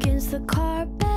against the carpet.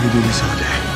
could do this all day.